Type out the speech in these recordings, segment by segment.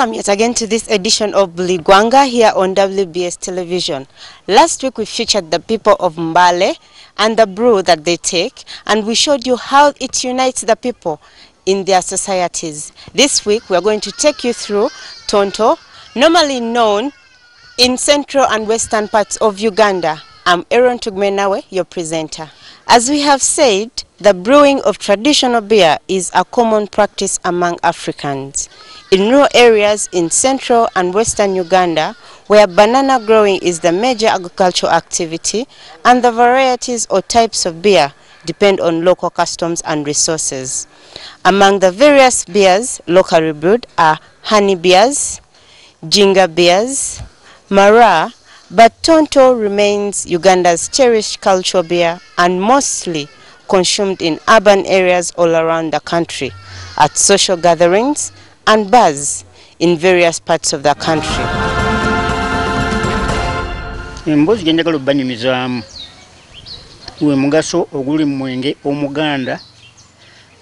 Welcome yet again to this edition of Buligwanga here on WBS Television. Last week we featured the people of Mbale and the brew that they take and we showed you how it unites the people in their societies. This week we are going to take you through Tonto, normally known in central and western parts of Uganda. I'm Aaron Tugmenawe, your presenter. As we have said, the brewing of traditional beer is a common practice among Africans. In rural areas in central and western Uganda, where banana growing is the major agricultural activity, and the varieties or types of beer depend on local customs and resources. Among the various beers locally brewed are honey beers, ginger beers, mara, but Tonto remains Uganda's cherished cultural beer and mostly consumed in urban areas all around the country, at social gatherings and bars in various parts of the country. Gwe mugaso oguli mu mwenge omuganda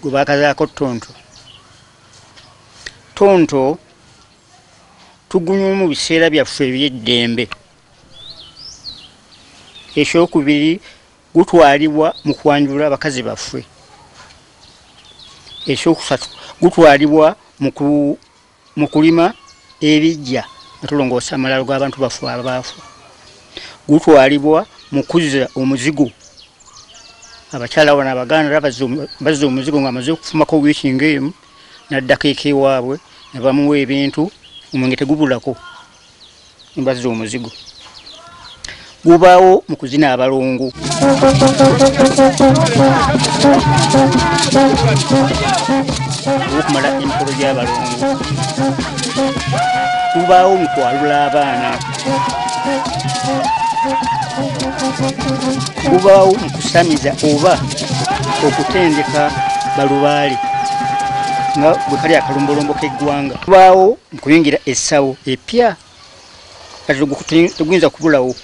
gwe baakazaako tonto tonto tugunywa mu biseera byaffe eby'eddembe. Ekyokubiri gutwalibwa mu kwanjula abakazi baffe. Ekyokusatu gutwalibwa mu kulima ebijja nga tulongoosa amalalo g'abantu baffe abaafu gutwalibwa mu kuzza omuzigo abakyala bano abaganda bazza omuzigo ngaamaze okufumako wiiki ngaemu naddako eka ewaabwe ne bamuwa ebintu omwenge tegubulako nibazza omuzigo. Gubaawo mu kuzina abalongo okumala emikolo gy'abalongo gubaawo mu kwalula abaana gubaawo mu kusamiza oba okutendeka balubaale nga bwe kali akalombolombo k'eggwanga. Gubaawo mu kuyingira essawo epya kati teguyinza kubulawo.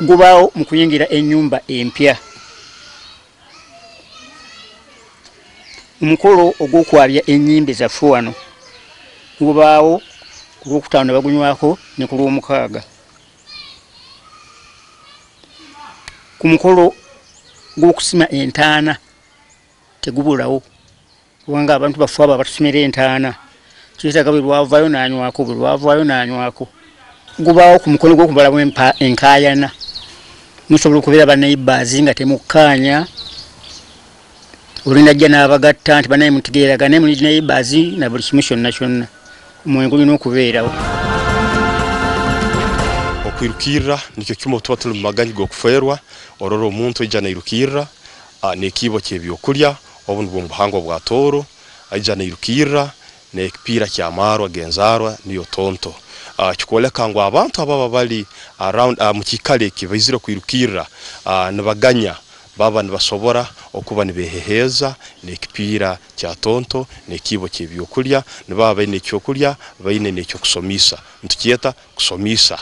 Gubaawo mu kuyingira ennyumba empya. Omukolo ogw'okwabya ennyimbe zaffe wano gubaawo ku lwokutaano ne bagunywako ne ku lwomukaaga. Ku mukolo gw'okusima entaana tegubulawo kubanga abantu baffe abo abatusomera entaana kyetaaga bwe lwavaayo nanywako bwe lwavaayo nanywako. Gubaawo ku mukolo gw'okubalamu enkaayana musobola okubeera baneighbors nga temukkaanya olinajja n'abagatta nti banaye mutegeeraga naye muli neighbors na buli kimu kyonna kyonna omwengu olina okubeerawo okwirukirra nikyo kimo tuba tuli mu ororo muntu orora omuntu aija nairukirra n'ekiibo ky'ebyokulya obu nibwo mu buhangwa bwa tooro aija nairukirra n'ekipiira ky'amaarwa g'enzaarwa niyo tonto. Uh, kikwoleka ngu abantu ababa bali around uh, mu kiikaro eki baizire kwirukirra nibaganya baba nibasobora okuba nibeheheeza n'ekipiira kya tonto n'ekiibo ky'ebyokulya nibaba baine ekyokulya baine n'ekyokusomisa. Nitukyeta kusomisa.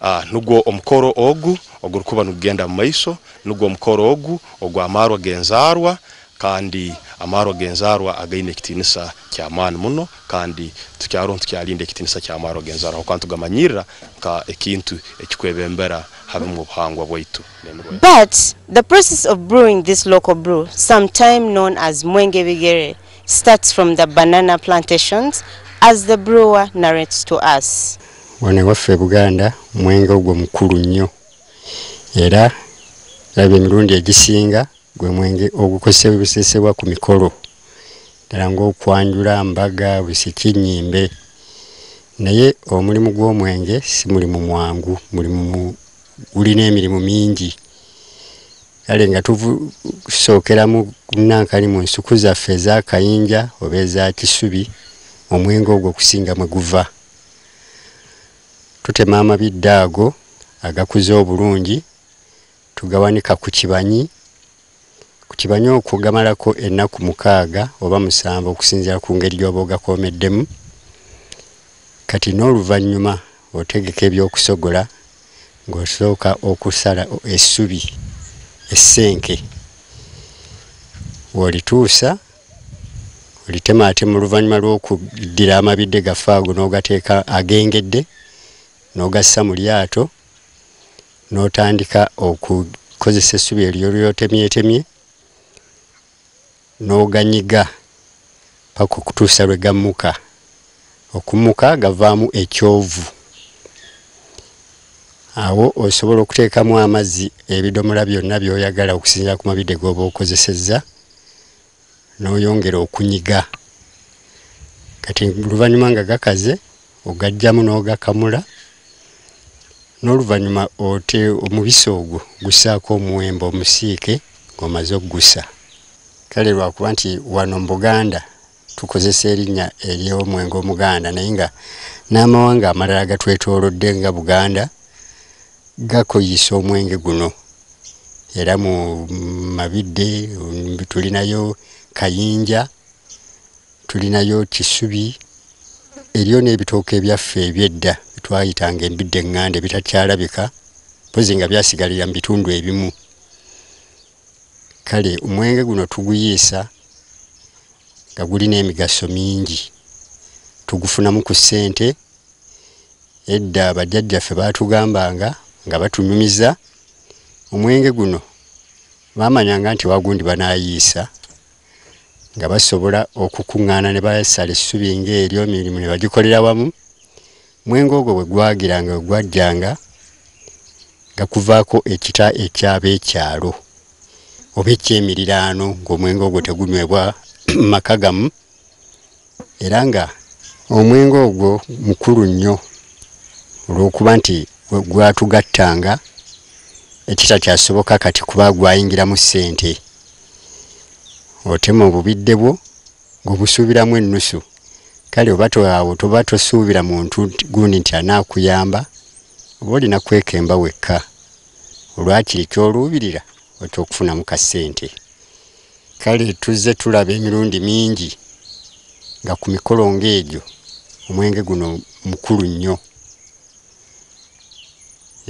Ah, nugwo omukoro ogu ogurikuba nigugenda mu maiso nugwo omukoro ogu ogw'amaarwa g'enzaarwa kandi amaarwa genzarwa againe ekitinisa ky'amaani muno kandi tukyaroho tukyalinda ekitinisa ky'amaarwa g'enzaarwa hokuba nitugamanyirra nka ekintu ekikwebembera habe mu buhangwa bwaitu. But the process of brewing this local brew, sometime known as Mwenge Bigere, starts from the banana plantations as the brewer narrates to us. wana ewaffe buganda mwenge ogwo mukulu nnyo. Era laba emirundi egisinga gwe mwenge ogukozesebwa ku mikolo. Ddala ngaokwanjula mbaga busiki nyimbe naye omulimu gw'omwenge si mulimu mwangu mulimu gulina emirimu mingi. Kale nga tusookeramu nankani mu nsuku zaffe ezakayinja oba eza kisubi omwenge ogwo okusinga mwe guva. Tutema amabidde ago agakuze obulungi tugawanika ku kibanyi kukibanye okugamalako ennaku mukaaga oba musanvu okusinziira ku ngeri gy'oba ogakomeddemu. Kati n'oluvannyuma otegeka ebyokusogola ng'osooka okusala essubi essenke. W'olituusa olitemaatema oluvannyuma lw'okuddira amabidde gaffe ago n'ogateeka agengedde n'ogassa mu lyato n'otandika okukozesa essubi eryo lyotemyetemye n'oganyiga paka okutuusa lwe gammuka. Okumuka gavaamu ekyovu awo osobola okuteekamu amazzi ebidomola byonna by'oyagala okusinziira ku mabidde g'oba okozesezza n'oyongera okunyiga. Kati oluvannyuma nga gakaze ogajjamu n'ogakamula n'oluvannyuma ote omubisi ogwo gussaako omuwembe omusiike ng'omaze okugusa kale lwakuba nti wano mu buganda tukozesa erinnya ery'omwenge omuganda naye nga n'amawanga amalala gatwetoolodde nga buganda gakoyisa omwenge guno. Era mu mabidde tulinayo kayinja tulinayo kisubi eriyo n'ebitooka ebyaffe ebyedda bitwayitanga embidde eŋŋanda ebitakyalabika mpozi nga byasigalira mu bitundu ebimu. Kale omwenge guno tuguyiisa nga gulina emigaso mingi. Tugufunamu ku ssente edda bajjajjaffe baatugambanga nga batunyumiza omwenge guno baamanyanga nti wagundi banaayiisa nga basobola okukuŋŋaana ne basala essubi ng'eryo emirimu ne bagikolera wamu. Mwenge ogwo bwe gwagiranga bwe gwajjanga nga kuvaako ekita ekyab'ekyalo oba ekyemiriraano ng'omwenge ogwo tegunywebwa mu maka gamu. Era nga omwenge ogwo mukulu nnyo olw'okuba nti gwatugattanga ekitakyasoboka kati kuba gwayingiramu ssente. Otema obubidde bwo ng'obusuubiramu ennusu. Kale oba awo toba tosuubira muntu gundi nti anaakuyamba oba olina kwekemba wekka. Olwakiri kyoluubirira ekyokufunamu ka ssente? Kale tuzze tulaba emirundi mingi nga ku mikolo ng'egyo omwenge guno mukulu nnyo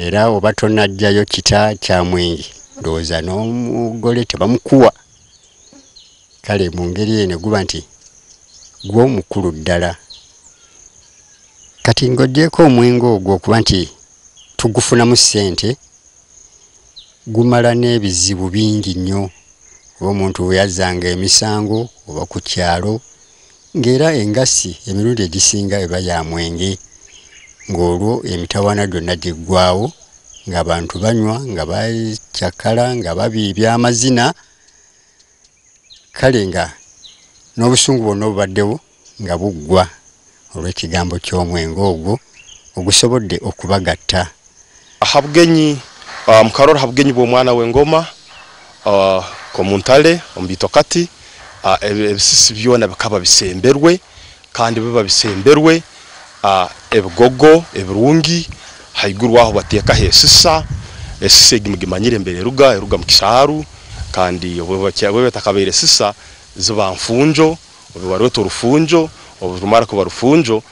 era oba tonajjayo kita kya mwenge. Ndowooza n'omugole tebamukuwa. Kale mu ngeri eno guba nti gw'omukulu ddala. Kati ng'oggyeko omwenge ogwo okuba nti tugufunamu ssente gumala n'ebizibu bingi nnyo. Oba omuntu bwe yazzanga emisango oba ku kyalo ng'era engassi emirundi egisinga eba ya mwenge ng'olwo emitawaana gyonna giggwawo ng'abantu banywa nga bakyakala nga babiibya amazina. Kale nga n'obusungu bwonna obubaddewo nga buggwa olw'ekigambo ky'omwenge ogwo ogusobodde okubagatta. Ahabugenyi uh, mukarora habugenyi bw'omwana w'engoma uh, komuntale ombito kati uh, ebisisi byona bikaba bisemberwe kandi biba bisemberwe ebigogo ebirungi haiguru aho batekaho esisa esisa egi mugimanyire mbere eruga eruga mu kisaaru kandi bwe betakabaire sisa ziba nfunjo barweta orufunjo ko kuba rufunjo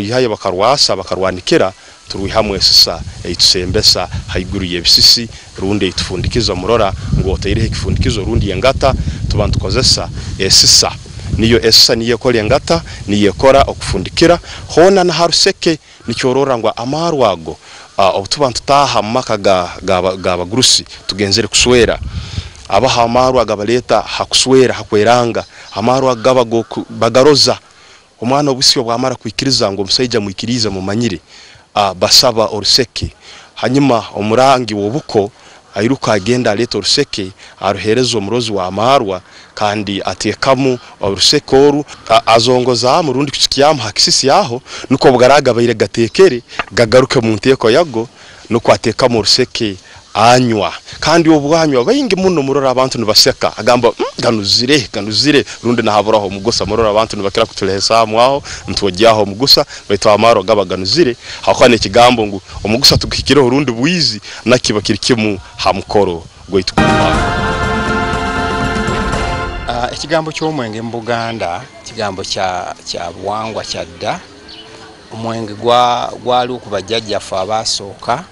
yihaye bakarwasa bakarwanikira turwihamu esisa eitusembesa haiguru y'ebisisi rundi eitufundikizo murora ngu otaireho ekifundikizo rundi engata tuba ntukozesa esisa niyo esa niyo ekora engata niyo ekora okufundikira. Hoona naharuseke nikyorora ngu amaarwa ago uh, obu tuba ntutaaha mu maka g'abagurusi ga, ga tugenzere kuswera. Abaha amaarwa gabaleeta hakuswera hakweranga amaarwa gaba bagaroza. Omwana obusyo bwamara kwikiriza ngu omusaija mwikirize mumanyire. Uh, basaba oruseke. Hanyuma omurangi wobuko airu kagenda leta orusheke aruhereza umurozi wa maharwa kandi atekamu orusheke oru azongoza mu rundi kikiyamu hakisisi yaho nuko bwaragabaire gatekere gagaruke mu nteko yago nuko atekamu orusheke anywa. Kandi obwanywa bayingi muno murora abantu nibaseka. Agamba mm, ganuzire ganuzire. Rundi nahaburaho mugusa murora abantu nibakira kutulehesa mwaho ntwojyaho mugusa baitu amaro gaba ganuzire. Hakwa nekigambo ngu omugusa tugikireho rundi bwizi nakiba kiri kimu ha mukoro gwaitu ekigambo ky'omwenge mu buganda kigambo kya kya buwangwa kyadda omwenge gwa- gwali okubajjajjaffe abaasooka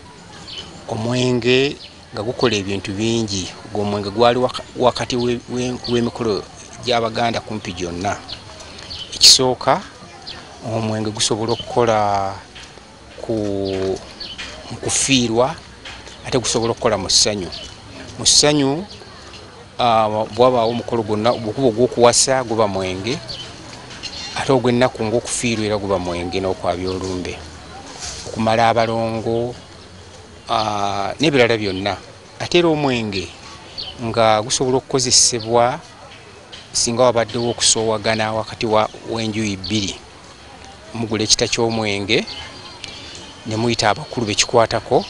omwenge nga gukola ebintu bingi. Gwomwenge gwali waka- wakati we- we- w'emikolo gy'abaganda kumpi gyonna. Ekisooka omwenge gusobola okukola ku mu kufiirwa ate gusobola okukola mu ssanyu. Mu ssanyu bwabaawo omukolo gwonna bwekuba ogw'okuwasa guba mwenge ate ogw'ennaku ngaokufiirwa era guba mwenge n'okwabya olumbe okumala abalongo n'ebirala byonna. Ate era omwenge nga gusobola okukozesebwa singa wabaddewo okusoowagana wakati wa- w'enjuyi bbiri. Mugula ekita ky'omwenge ne muyita abakulu bekikwatako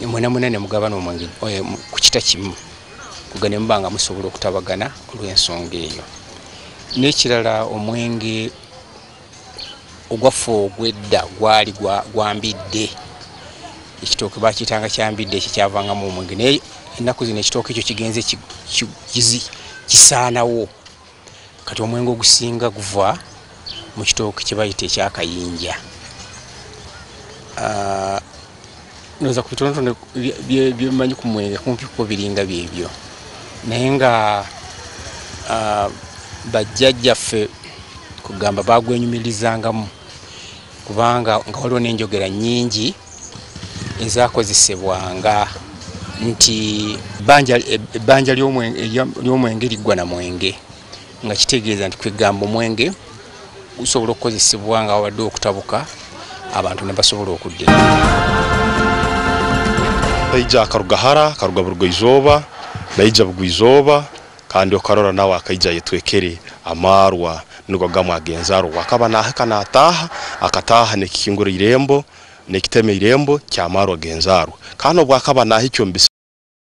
ne mwena mwena ne mugabana omwenge eh, ku kita kimu kuga ne muba nga musobola okutabagana olw'ensonga eyo. N'ekirala omwenge ogwaffe ogw'edda gwali gwa- gwambidde ekitooke bakiyitanga kyambidde ekyo kyavangamu omwenge. Naye ennaku zino ekitooke ekyo kigenze kisaanawo. Kati omwenge ogusinga guva mu kitooke kye bayita ekyakayinja. Ah, noza ku bitonotono bye- bye- byemanyi ku mwenge kumpiko biringa byebyo. Naye nga ah, bajjajjaffe kugamba bagwenyumirizangamu kubanga nga waliwo n'enjogera nnyingi ezakozesebwanga nti ebbanja- ly'omwenge liggwa na mwenge nga kitegeeza nti kwegamba omwenge gusobola okukozesebwa nga wabadde okutabuka abantu ne basobola okudda naija akarugahara akaruga burugwizooba naija bugwizooba kandi okarora nawe akaija yetwekere amarwa nigo gamwe agenzarwa akaba nahika nataaha akataaha nekikingura irembo ni ekitema eirembo kyamara ogenzarwa kandi obwakaba naha ekyombi